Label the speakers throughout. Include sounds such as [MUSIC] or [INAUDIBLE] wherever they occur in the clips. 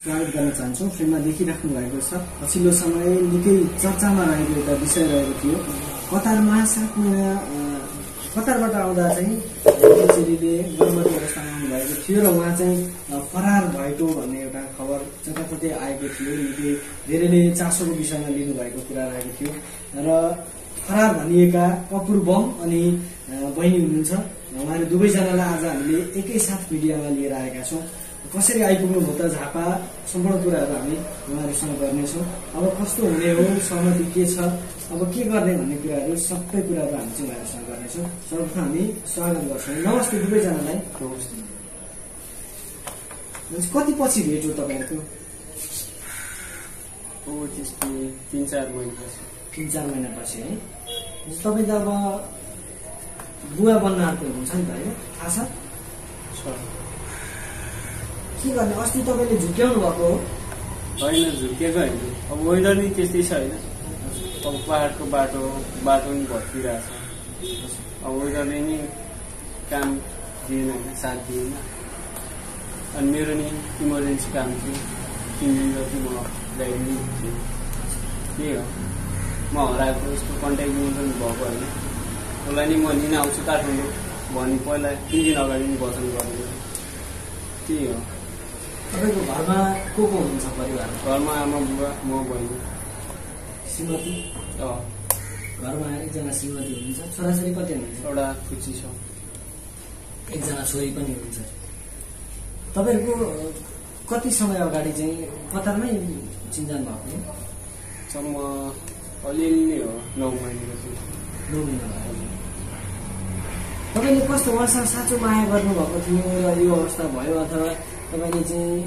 Speaker 1: स्वागत गर्न चाहन्छौँ। फिल्ममा देखिराख्नु भएको छ। पछिल्लो समय निकै चर्चामा रहेको एउटा विषय रहेको थियो। महिना अ, कतारबाट आउँदा चाहिँ केचेरीले गर्भवती अवस्थामा आउनु भएको थियो र उहाँ चाहिँ फरार भएको भन्ने एउटा खबर जताततै आएको थियो। निकै धेरैले चासोको विषयमा लिनुभएको कुरा रहेको थियो। र फरार भनिएका कपुर बम अनि बहिनी हुनुहुन्छ। उहाँहरू दुवैजनालाई आज हामीले एकैसाथ मिडियामा लिएर आएका छौँ। कसरी आइपुग्नु भयो त झापा? सम्पूर्ण कुराहरू हामी उहाँहरूसँग गर्नेछौँ। अब कस्तो हुने हो? सहमति के छ? अब के गर्ने भन्ने कुराहरू सबै कुराहरू हामी चाहिँ उहाँहरूसँग गर्नेछौँ। सर्वप्रथम हामी स्वागत गर्छौँ। नमस्ते दुवैजनालाई। कति पछि भेट हो तपाईँहरूको?
Speaker 2: त्यस्तो तिन चार महिनापछि।
Speaker 1: तिन चार महिनापछि है। तपाईँ त अब बुवा बन्न आएको हुनुहुन्छ नि त है? थाहा छ। के गर्ने अस्ति तपाईँले झुक्याउनु भएको हो?
Speaker 2: होइन झुकेको होइन। अब वेदर नै त्यस्तै छ होइन। अब पाहाडको बाटो बाटो पनि भत्किरहेछ। अब वेदरले नि काम दिएन होइन साथ दिएन। अनि मेरो नि इमर्जेन्सी काम थियो। तिन दिन जति म ल्याइदिनु थिएँ त्यही हो। म हराएको यस्तो कन्ट्याक्ट पनि भएको होइन। उसलाई नि म लिन आउँछु काठमाडौँ। भनी पहिला तिन दिन अगाडि नि वचन गरेको त्यही हो।
Speaker 1: तपाईँको घरमा को को हुनुहुन्छ परिवारमा?
Speaker 2: घरमा आमा बुबा म बहिनी।
Speaker 1: श्रीमती? घरमा एकजना श्रीमती हुनुहुन्छ छोराछोरी कति हुनुहुन्छ?
Speaker 2: एउटा खुची छ।
Speaker 1: एकजना छोरी पनि हुनुहुन्छ। तपाईँहरूको कति समय अगाडि चाहिँ कतारमै चिन्जान भएको
Speaker 2: सम्म अलिअलि नै हो नौ महिनाको थियो
Speaker 1: नौ महिना भयो। तपाईँले कस्तो उहाँसँग साँचो माया गर्नुभएको थियो र यो अवस्था भयो अथवा तपाईँले चाहिँ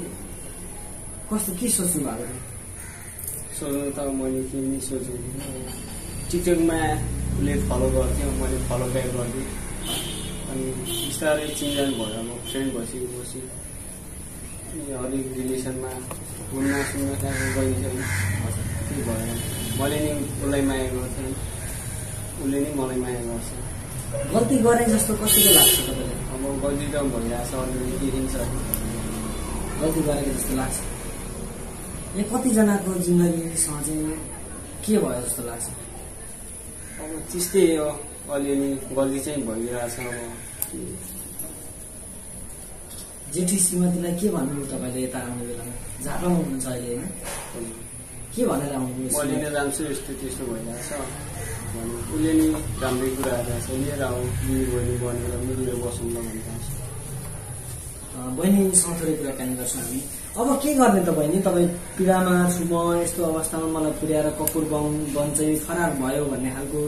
Speaker 1: कस्तो के सोच्नु भएको
Speaker 2: सोच्नु त मैले केही नि सोचेको थिइनँ टिकटकमा उसले फलो गर्थ्यो मैले फलो ब्याक गरिदिएँ अनि बिस्तारै चिन्जान भयो अब फ्रेन्ड बसी बसी हरेक रिलेसनमा घुम्न सुन्न कहाँ गइन्छ त्यही भयो? मैले नि उसलाई माया गर्थेँ। उसले नि मलाई माया गर्छ।
Speaker 1: गल्ती गरे जस्तो कतिको लाग्छ तपाईँलाई?
Speaker 2: अब गल्ती त भइरहेछ अलिअलि देखिन्छ
Speaker 1: गल्ती गरेको जस्तो लाग्छ। यो कतिजनाको जिन्दगीसँग चाहिँ के भयो जस्तो लाग्छ?
Speaker 2: अब त्यस्तै हो। अलिअलि गल्ती चाहिँ भइरहेछ अब।
Speaker 1: जेठी श्रीमतीलाई के भन्नुभयो तपाईँले यता आउने बेलामा? झापामा हुनुहुन्छ अहिले होइन? के भनेर आउनुभयो
Speaker 2: म लिन जान्छु यस्तो त्यस्तो भइरहेछ। भने उसले नि राम्रै कुराहरू छ लिएर आऊ दिदी बहिनी बनेर मिलेर बसौँ न
Speaker 1: अँ, बहिनीसँग थोरै कुराकानी गर्छौँ हामी। अब के गर्ने त बहिनी? तपाईँ पीडामा छु म यस्तो अवस्थामा मलाई पुर्याएर कपुर बन चाहिँ फरार भयो भन्ने खालको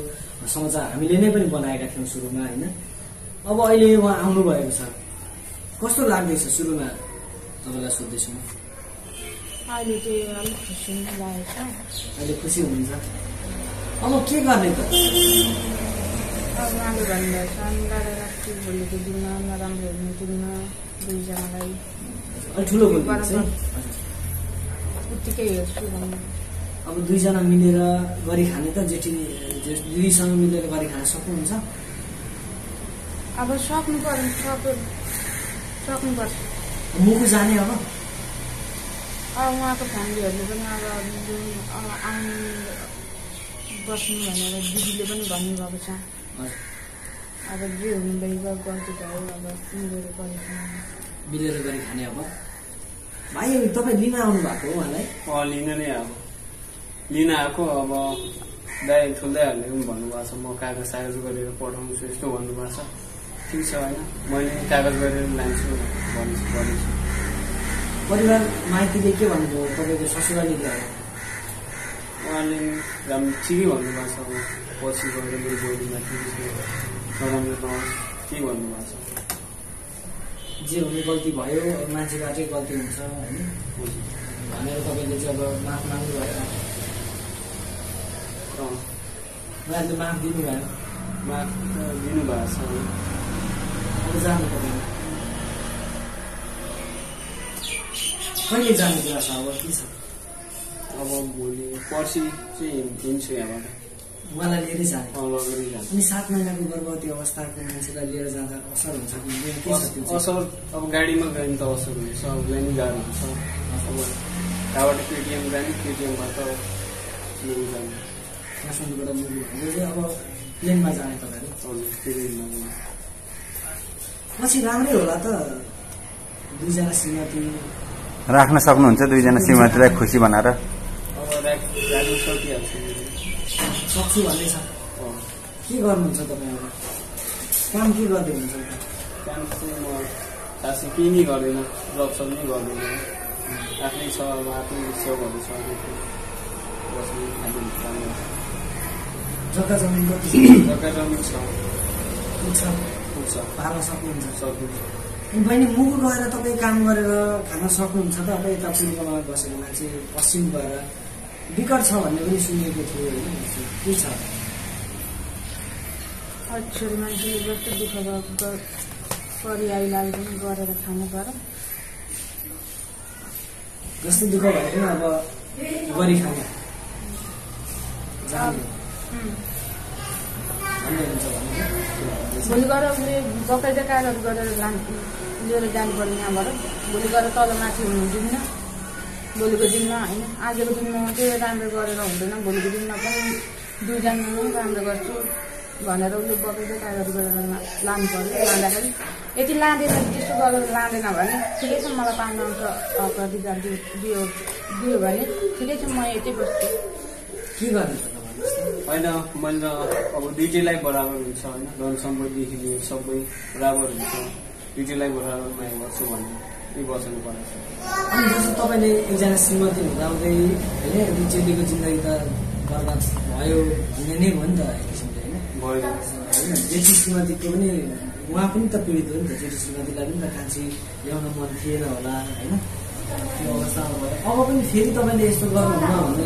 Speaker 1: समाचार हामीले नै पनि बनाएका थियौँ सुरुमा होइन? अब अहिले उहाँ आउनुभएको छ। कस्तो लाग्दैछ सुरुमा तपाईँलाई सोध्दैछु? म
Speaker 3: अहिले खुसी
Speaker 1: हुनुहुन्छ। अब के गर्ने त? [LAUGHS]
Speaker 3: अब उहाँले भन्नुभएछ मिलाएर राख्छु भोलिको दिनमा नराम्रो हुनु दिन्न दुईजनालाई उत्तिकै हेर्छु भन्नु।
Speaker 1: अब दुईजना मिलेर गरी खाने त जेठी दिदीसँग मिलेर गरी खान सक्नुहुन्छ?
Speaker 3: अब सक्नु पर्यो सक्यो सक्नुपर्छ।
Speaker 1: मुखु जाने अब?
Speaker 3: अब उहाँको फ्यामिलीहरूले पनि अब आउनु बस्नु भनेर दिदीले पनि भन्नुभएको छ। अब जे हुनु गल्ती भयो अब मिलेर गरेको
Speaker 1: मिलेर गरी खाने अब। भाइ तपाईँ लिन आउनु भएको हो उहाँलाई?
Speaker 2: अँ लिन नै अब लिन आएको अब दाइ ठुल्दाइहरूले पनि भन्नुभएको छ म कागज सागज गरेर पठाउँछु यस्तो भन्नुभएको छ। ठिक छ होइन? मैले कागज गरेर लान्छु भन्छु भनेछु
Speaker 1: परिवार माइतीले के भन्नुभयो? तपाईँको ससुराली गएर
Speaker 2: उहाँले राम्रो ठिकै भन्नुभएको छ। पछि गएर मेरो बोलीमा छ नराम्रो नहोस् के भन्नुभएको छ।
Speaker 1: जे हुने गल्ती भयो अब मान्छेबाटै गल्ती हुन्छ होइन? भनेर तपाईँले चाहिँ अब माफ माग्नु भयो। उहाँहरूले माफ दिनुभयो।
Speaker 2: माफ त दिनुभएको छ। अब।
Speaker 1: जानु तपाईँ कहिले जाने कुरा छ? अब के छ?
Speaker 2: अब भोलि पर्सि चाहिँ हिँड्छु यहाँबाट।
Speaker 1: उहाँलाई लिएरै जाने। अनि सात महिनाको गर्भवती अवस्थाको मान्छेलाई लिएर जाँदा असर हुन्छ कि?
Speaker 2: असर अब गाडीमा गयो भने त असर हुन्छ उसलाई नि गाह्रो हुन्छ। अब त्यहाँबाट पेटिएम जाने पेटिएमबाट मुभि जाने।
Speaker 1: काठमाडौँबाट मुभी भन्दै चाहिँ अब प्लेनमा जाने तपाईँहरू।
Speaker 2: जाने।
Speaker 1: पछि राम्रै होला त। दुईजना श्रीमती।
Speaker 4: राख्न सक्नुहुन्छ दुईजना श्रीमतीलाई खुसी बनाएर।
Speaker 2: राख्नु सकिहाल्छु
Speaker 1: सक्छु भन्दैछ। के गर्नुहुन्छ तपाईँ अब काम के गर्दै हुन्छ
Speaker 2: काम चाहिँ म खासै केही नै गर्दैन जब सब नै गर्दैन आफ्नै छ अब आफ्नै सेवाहरू छ
Speaker 1: जग्गा जमिन कति
Speaker 2: जग्गा जमिन छ
Speaker 1: पुग्छ
Speaker 2: पुग्छ
Speaker 1: पार्न सक्नुहुन्छ
Speaker 2: सक्नुहुन्छ
Speaker 1: बहिनी मुगु गएर तपाईँ काम गरेर खान सक्नुहुन्छ त अब यता पूर्वमा बसेको मान्छे पश्चिम गएर विकट छ भन्ने पनि सुनेको थियो। होइन के छ?
Speaker 3: छोरी मान्छेले जस्तो दुःख परिआइलाल पनि गरेर खानु पर्यो।
Speaker 1: जस्तै दुःख भए पनि अब गरी खाने
Speaker 3: भोलि गएर उसले बकैदा कागज गरेर लानु लिएर जानुपर्ने यहाँबाट। भोलि गएर तल माथि हुनु दिन्न भोलिको दिनमा होइन आजको दिनमा मात्रै राम्रो गरेर हुँदैन भोलिको दिनमा पनि दुईजना पनि राम्रो गर्छु भनेर उसले बकैदा कागज गरेर लानु पर्यो लाँदाखेरि। यति लाँदैन त्यस्तो गरेर लाँदैन भने ठिकै छ मलाई पाँच हक अधिकार दियो दियो दियो भने ठिकै छ म यतै बस्छु।
Speaker 1: के गर्ने
Speaker 2: होइन मैले त अब दुइटैलाई बराबर हुन्छ होइन धन सम्पत्तिदेखि लिएर सबै बराबर हुन्छ। दुइटैलाई बराबर माया गर्छु भन्ने परेको छ।
Speaker 1: अनि जस्तो तपाईँले एकजना श्रीमती हुँदाहुँदै होइन एउटा चेलीको जिन्दगी त बर्बाद भयो भन्ने नै हो नि त एक किसिमले होइन होइन जेठी श्रीमतीको पनि उहाँ पनि त पीडित हो नि त जेठी श्रीमतीलाई पनि त कान्छी ल्याउन मन थिएन होला होइन? त्यो अवस्थामा भयो अब पनि फेरि तपाईँले यस्तो गर्नुहुन्न भन्ने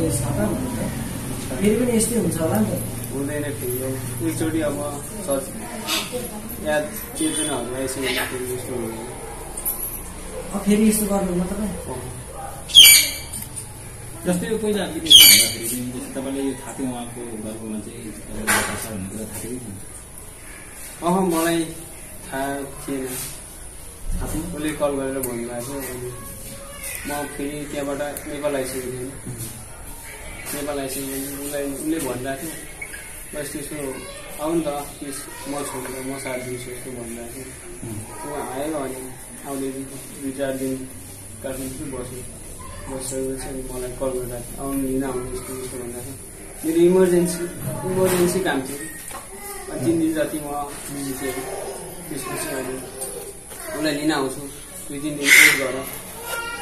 Speaker 1: भन्नु त फेरि पनि यस्तै हुन्छ होला नि त?
Speaker 2: हुँदैन फेरि एकचोटि अब याद चेतनाहरू आइसक्यो फेरि यस्तो हुँदैन।
Speaker 1: फेरि यस्तो गर्नुहुन्न तपाईँ
Speaker 5: जस्तै यो पहिला विदेशमा हुँदाखेरि तपाईँले यो थाहा थियो उहाँको घरकोमा चाहिँ तपाईँको बच्चा छ भन्ने कुरा थाहा थियो?
Speaker 2: अह मलाई थाहा थिएन।
Speaker 5: थाहा थियो
Speaker 2: उसले कल गरेर भन्नुभएको थियो अनि म फेरि त्यहाँबाट नेपाल आइसकेको थिएँ। नेपाल आइसकेको उसलाई उसले भनिरहेको थियो बस त्यसो आउनु त त्यस म छोडेर म साथ दिन्छु यस्तो भनिरहेको थियो ऊ आयो अनि आउँदै दुई चार दिन काठमाडौँ बस्यो बसिसकेपछि अनि मलाई कल थियो आउनु लिन आउनु यस्तो यस्तो भन्दाखेरि। मेरो इमर्जेन्सी इमर्जेन्सी काम थियो। अनि तिन दिन जति म बिजी थिएँ त्यसपछि अहिले उसलाई लिन आउँछु। दुई तिन दिन वेट गर।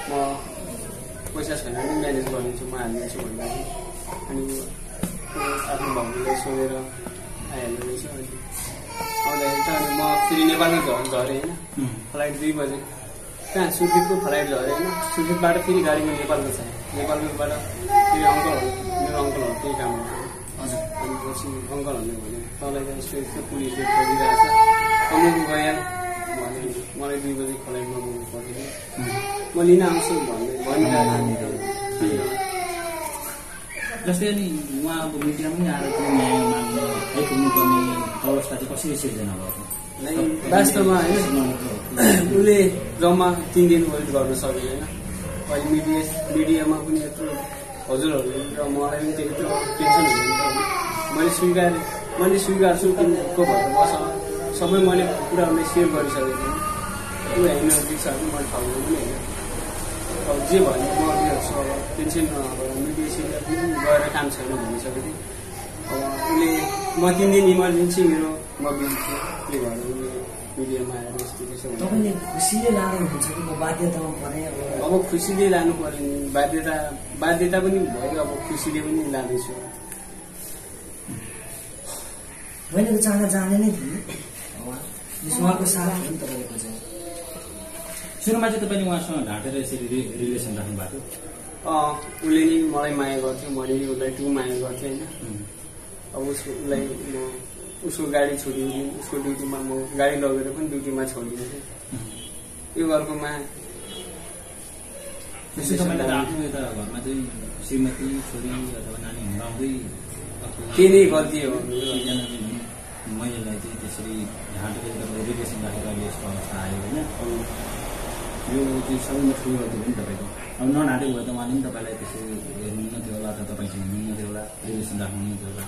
Speaker 2: म पैसा छैन भने म्यानेज गरिदिन्छु म हालिदिन्छु भन्दाखेरि। अनि आफ्नो भाउजूलाई सोधेर आइहाल्दो रहेछ। अनि आउँदाखेरि चाहिँ अनि म फेरि नेपालमै झ झरेँ होइन। फ्लाइट दुई बजे। कहाँ सुर्खेतको फ्लाइट झरेँ होइन। सुर्खेतबाट फेरि गाडीमा नेपालको छ नेपालकोबाट फेरि अङ्कलहरू मेरो अङ्कलहरू त्यही काम गर्छ अनि पछि अङ्कलहरूले भने तँलाई त यस्तो यस्तो पुलिसले खोजिरहेको छ। अमुक गएँ भने मलाई दुई बजी फ्लाइटमा पुग्नु पर्थ्यो म लिन आउँछु भन्दै भनिरहेको त्यही
Speaker 5: जस्तै अनि उहाँ अब मिडियामा पनि आएर त्यो न्याय माग्न आइपुग्नु पर्ने अवस्था चाहिँ कसरी सिर्जना भएको
Speaker 2: वास्तवमा होइन उसले जम्मा तिन दिन वेट गर्न सकेन होइन अहिले मिडिया मिडियामा पनि यत्रो हजुरहरूले र मलाई पनि त्यत्रो टेन्सन हुँदैन मैले स्वीकारेँ मैले स्वीकार्छु तिमीको भएर बस सबै मैले कुराहरूलाई सेयर गरिसकेको थिएँ ऊ होइन भने मैले ठाउँमा पनि होइन जे भने म उनीहरू अब टेन्सन सिडिया पनि गएर काम छैन भनिसकेको थिएँ अब उसले म तिन दिन इमर्जेन्सी मेरो म थिएँ त्यही भएर उसले मिडियामा आएर यस्तो त्यसो भन्यो।
Speaker 1: तपाईँले खुसीले लानुहुन्छ कि म बाध्यतामा परेँ अब?
Speaker 2: अब खुसीले लानु पर्यो नि। बाध्यता बाध्यता पनि भयो अब खुसीले पनि लाँदैछु।
Speaker 1: बहिनीको चाहना जाने नै उहाँ उहाँको साथ हो नि तपाईँको चाहिँ
Speaker 5: सुरुमा चाहिँ तपाईँले उहाँसँग ढाँटेर यसरी रि- रिलेसन राख्नु भएको
Speaker 2: अँ, उसले नि मलाई माया गर्थ्यो मैले नि उसलाई टु माया गर्थेँ होइन।
Speaker 5: थियो
Speaker 2: अब उसको उसलाई म उसको गाडी छोडिदिन्थेँ उसको ड्युटीमा म गाडी लगेर पनि ड्युटीमा छोडिदिन्थेँ। यो घरको माया।
Speaker 5: त्यसै तपाईँले त आफ्नो यता घरमा चाहिँ श्रीमती छोरी अथवा नानी हुँदाहुँदै
Speaker 2: त्यही नै गल्ती हो
Speaker 5: एकजना चाहिँ भनौँ महिलालाई चाहिँ त्यसरी ढाँटेर तपाईँले रिलेसन राखेर अहिले यस्तो अवस्था आयो होइन। यो चाहिँ सबैभन्दा ठुलो गल्ती हो नि तपाईँको। अब ननाटेको भए त उहाँले पनि तपाईँलाई त्यसो हेर्नुहुन्न थियो होला अथवा तपाईँसँग हुनुहुन्न थियो होला रिलेसन राख्नुहुन्न थियो होला।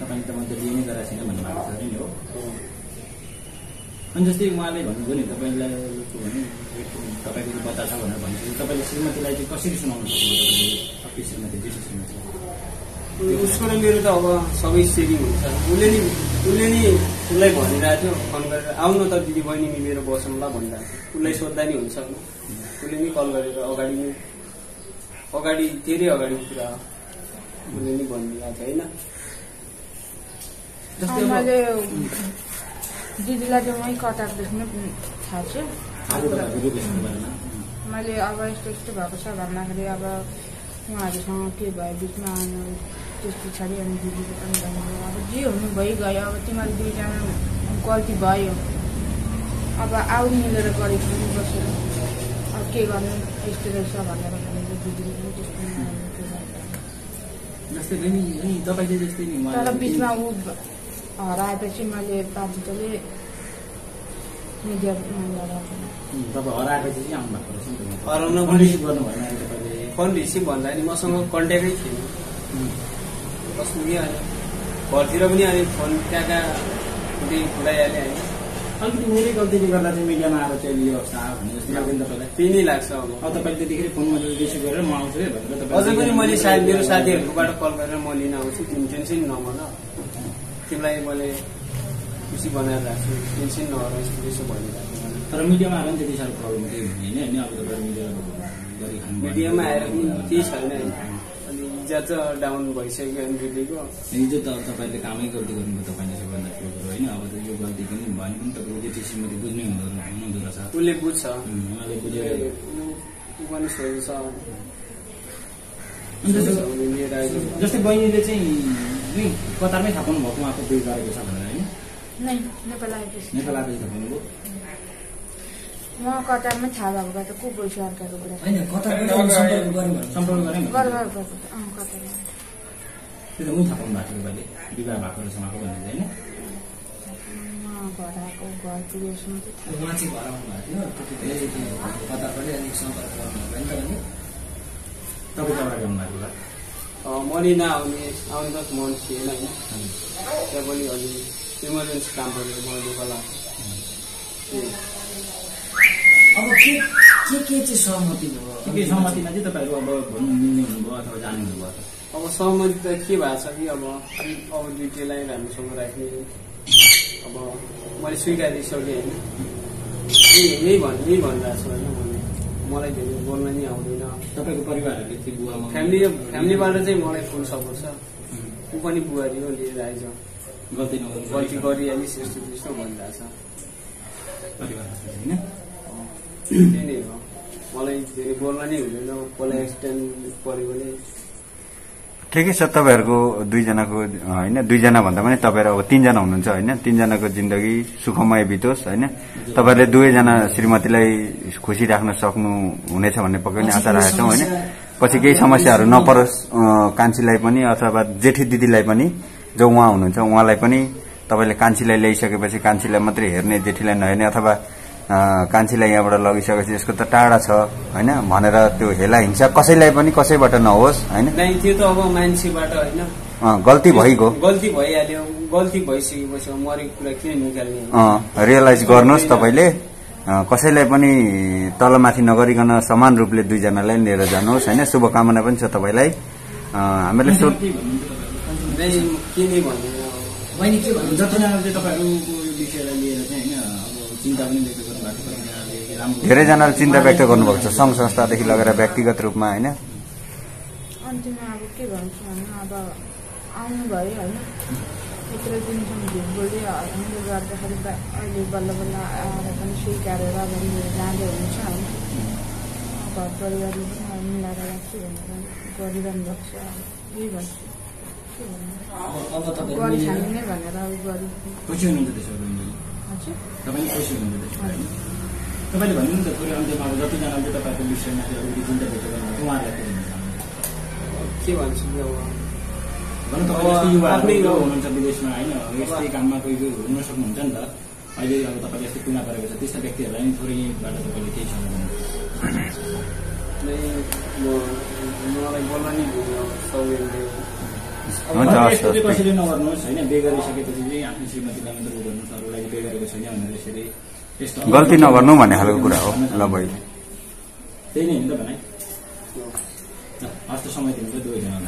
Speaker 5: तपाईँले त मैले बिहे नै गराएको छैन भन्नुभएको छ नि हो। अनि जस्तै उहाँले भन्नुभयो नि तपाईँलाई भने तपाईँको बच्चा छ भनेर भनेपछि तपाईँले श्रीमतीलाई चाहिँ कसरी सुनाउनु अप्पी श्रीमती जेसु श्रीमती।
Speaker 2: उसको र मेरो त अब सबै सेयरिङ हुन्छ। उसले नि उसले नि उसलाई भनिरहेको थियो फोन गरेर आउनु त दिदी बहिनी मिलेर बसौँ ल भनिरहेको थियो उसलाई सोद्धा नि हुन्छ उसले नि कल गरेर अगाडि नै अगाडि धेरै अगाडिको कुरा उसले नि भनिरहेको थियो होइन?
Speaker 3: मैले दिदीलाई चाहिँ मै कतारदेखि नै थाहा छु। मैले अब यस्तो यस्तो भएको छ भन्दाखेरि अब उहाँहरूसँग के भयो बिचमा आउनु त्यस पछाडि अनि दिदीले पनि भन्नुभयो अब जे हुनु भइगयो अब तिमीहरू दुईजना गल्ती भयो। अब आउ मिलेर गरेको पनि बसेर। अब के गर्नु? यस्तो रहेछ भनेर भनेर दिदीले पनि त्यस्तो तर बिचमा ऊ हराएपछि मैले
Speaker 5: त। उहाँ।
Speaker 2: हराउन पनि- भन्दा नि मसँग कन्ट्याक्टै थिएन। बस्नु कि अनि घरतिर पनि अनि फोन कहाँ कहाँ कुनै फुलाइहालेँ होइन।
Speaker 5: अलिकति मेरै गल्तीले गर्दा चाहिँ मिडियामा आएर चाहिँ यो अवस्था आयो भने जस्तो लाग्दैन तपाईँलाई।
Speaker 2: त्यही नै लाग्छ अब।
Speaker 5: अब तपाईँले त्यतिखेर फोन मैले रिसिभ गरेर म आउँछु है भनेर तपाईँ
Speaker 2: अझै पनि मैले सायद मेरो साथीहरूकोबाट कल गरेर म लिन आउँछु तिमी टेन्सन नभन तिमीलाई मैले खुसी बनाएर राख्छु टेन्सन नगर यस्तो त्यसो भनिरहेको।
Speaker 5: तर मिडियामा आएर पनि त्यति साह्रो प्रब्लम केही हुने होइन? होइन अब तपाईँ मिडियामा
Speaker 2: मिडियामा आएर पनि केही छैन। चाहिँ डाउन भइसक्यो
Speaker 5: हिजो त तपाईँले कामै गल्ती गर्नुभयो तपाईँले सबभन्दा ठुलो कुरो होइन? अब त यो गल्ती पनि भयो भने पनि तपाईँको त्यो श्रीमती बुझ्नै हुँदो हुनुहुँदो रहेछ।
Speaker 2: उसले बुझ्छ।
Speaker 5: उहाँले बुझेर
Speaker 2: ऊ- पनि सोच्छ
Speaker 5: जस्तो- बहिनीले चाहिँ नि कतारमै थाहा पाउनु भएको उहाँको बिहे गरेको छ भनेर होइन?
Speaker 3: नै नेपाल आएपछि
Speaker 5: नेपाल आएपछि थाहा पाउनुभयो।
Speaker 3: म कतारमै थाहा भएको भए त को गइस अर्काको कुरा?
Speaker 1: होइन कतारबाट सम्पर्क गऱ्यो भने।
Speaker 5: सम्पर्क गरेँ
Speaker 3: गर गर गएको त अँ कतारमा।
Speaker 5: त्यो त मुख थाहा पाउनु भएको थियो तपाईँले विवाह भएको रहेछ उहाँको भनेर होइन।
Speaker 3: म घर आएको घर पुगेसम्म चाहिँ थाहा
Speaker 1: उहाँ चाहिँ घर आउनु भएको थियो। त्यो कतारबाटै अलिक सम्पर्क गर्नुभयो नि त अनि
Speaker 5: तपाईँ तपाईँले आउनु भएको होला?
Speaker 2: मरि नआउने आउनु त मन थिएन होइन। त्यहाँ पनि अलि इमर्जेन्सी काम मलाई दुःख लाग्छ
Speaker 1: अब के के के चाहिँ सहमति भयो?
Speaker 5: के के सहमतिमा चाहिँ तपाईँहरू अब भन्नु मिल्ने हुनुभयो अथवा जाने हुनुभयो
Speaker 2: अब सहमति त के भएको छ कि अब अब दुइटैलाई राम्रोसँग राख्ने अब मैले स्वीकारिसकेँ होइन। यही यही भन् यही भनिरहेको छु होइन मैले मलाई धेरै बोल्न नि आउँदैन।
Speaker 5: तपाईँको परिवारहरूले चाहिँ बुवामा
Speaker 2: फ्यामिली फ्यामिलीबाट चाहिँ मलाई फुल सपोर्ट छ। ऊ पनि बुहारी हो लिएर आइज।
Speaker 5: गल्ती
Speaker 2: गरिहालिस् यस्तो त्यस्तो भनिरहेको छ। त्यही नै हो मलाई धेरै बोल्न नै हुँदैन कसलाई एक्सिडेन्ट पऱ्यो भने
Speaker 4: ठिकै छ तपाईँहरूको दुईजनाको होइन दुईजना भन्दा पनि तपाईँहरू अब तिनजना हुनुहुन्छ होइन? तिनजनाको जिन्दगी सुखमय बितोस् होइन? तपाईँहरूले दुवैजना श्रीमतीलाई खुसी राख्न सक्नु हुनेछ भन्ने पक्कै पनि आशा राखेका छौँ होइन? पछि केही समस्याहरू नपरोस् कान्छीलाई पनि अथवा जेठी दिदीलाई पनि जो उहाँ हुनुहुन्छ उहाँलाई पनि तपाईँले कान्छीलाई ल्याइसकेपछि कान्छीलाई मात्रै हेर्ने जेठीलाई नहेर्ने अथवा कान्छीलाई यहाँबाट लगिसकेपछि यसको त टाढा छ होइन? भनेर त्यो हेला हिंसा कसैलाई पनि कसैबाट नहोस् होइन?
Speaker 2: त्यो त अब मान्छेबाट होइन?
Speaker 4: अँ, गल्ती भइगयो।
Speaker 2: गल्ती भइहाल्यो। गल्ती भइसकेपछि अब मरेको कुरा किन निकाल्ने?
Speaker 4: अँ, रियलाइज गर्नुहोस् तपाईँले। कसैलाई पनि तलमाथि नगरिकन समान रूपले दुईजनालाई लिएर जानुहोस् होइन? शुभकामना पनि छ तपाईँलाई। अँ, हामीहरूले सो
Speaker 2: नै के नै भन्ने। अब
Speaker 1: बहिनी के भन्नु
Speaker 5: जतिजनाले तपाईँहरूको यो विषयलाई लिएर चाहिँ होइन? अब चिन्ता पनि व्यक्त गर्नु भएको छ कतिजनाले राम्रो
Speaker 4: धेरैजनाले चिन्ता व्यक्त गर्नुभएको छ। सङ्घ संस्थादेखि लगेर व्यक्तिगत रूपमा होइन?
Speaker 3: अन्तिममा अब के भन्छु भने अब आउनुभयो होइन? यत्रो दिनसम्म झुट बोल्दै हामीले गर्दाखेरि अहिले बल्ल बल्ल आएर पनि स्वीकारेर अब जाँदै हुन्छ होइन? घर परिवारले पनि अब मिलाएर राख्छु भनेर गरिरहनु भएको छ। यही भन्छु। के भन्नु?
Speaker 1: अब अब तपाईँहरू
Speaker 3: गरी
Speaker 1: मिलेर
Speaker 3: खाने नै भनेर अब गरी
Speaker 5: खुसी हुनुहुन्छ त्यसो भने।
Speaker 3: हजुर।
Speaker 5: तपाईँले भन्नु नि त कुरो अन्त्यमा अब जतिजनाले तपाईँको विषयमा चाहिँ अलिकति चिन्ता व्यक्त गर्नु उहाँहरूलाई के चाहनुहुन्छ
Speaker 2: के भन्छु अब
Speaker 5: भन्नु तपाईँ युवाहरू हुनुहुन्छ विदेशमा होइन यस्तै काममा कोही कोही हुन सक्नुहुन्छ नि त अहिले अब तपाईँले यस्तो कुना परेको छ त्यस्ता व्यक्तिहरूलाई नि थोरै यहीँबाट तपाईँले केही
Speaker 2: म मलाई बोल्न नि
Speaker 5: यस्तो चाहिँ। कसैले नगर्नुहोस् होइन बे गरिसकेपछि चाहिँ आफ्नो श्रीमतीलाई मात्रै उ गर्नुहोस् अरूलाई बे गरेको छैन भनेर यसरी
Speaker 4: गल्ती नगर्नु भन्ने खालको कुरा हो। ल बहिनी
Speaker 5: त्यही नै हो नि त भनाइ ल, हस् त समय दिनुहुन्छ दुवैजना